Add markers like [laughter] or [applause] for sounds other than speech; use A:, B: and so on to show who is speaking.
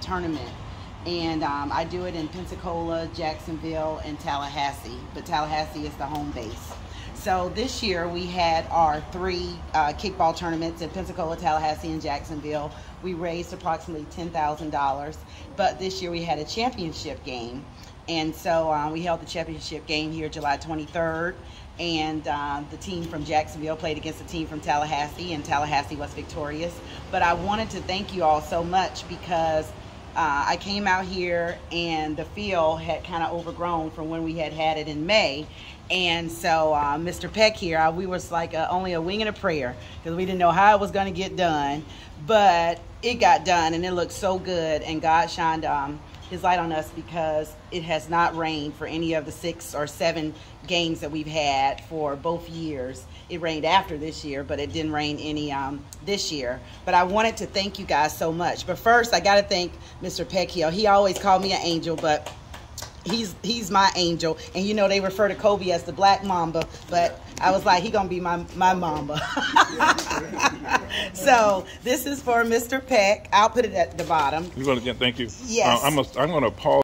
A: tournament. And um, I do it in Pensacola, Jacksonville, and Tallahassee. But Tallahassee is the home base. So this year we had our three uh, kickball tournaments in Pensacola, Tallahassee, and Jacksonville. We raised approximately $10,000. But this year we had a championship game. And so uh, we held the championship game here July 23rd. And uh, the team from Jacksonville played against the team from Tallahassee, and Tallahassee was victorious. But I wanted to thank you all so much because uh, I came out here and the field had kind of overgrown from when we had had it in May. And so uh, Mr. Peck here, uh, we was like a, only a wing and a prayer because we didn't know how it was going to get done. But it got done and it looked so good and God shined um, his light on us because it has not rained for any of the six or seven games that we've had for both years. It rained after this year, but it didn't rain any um, this year. But I wanted to thank you guys so much. But first, I got to thank Mr. Peckheel. He always called me an angel, but he's he's my angel and you know they refer to kobe as the black mamba but i was like he gonna be my my mamba [laughs] [laughs] so this is for mr peck. I'll put it at the bottom.
B: You're gonna thank you.
A: Yes.
B: Uh, i'm, a, I'm gonna pause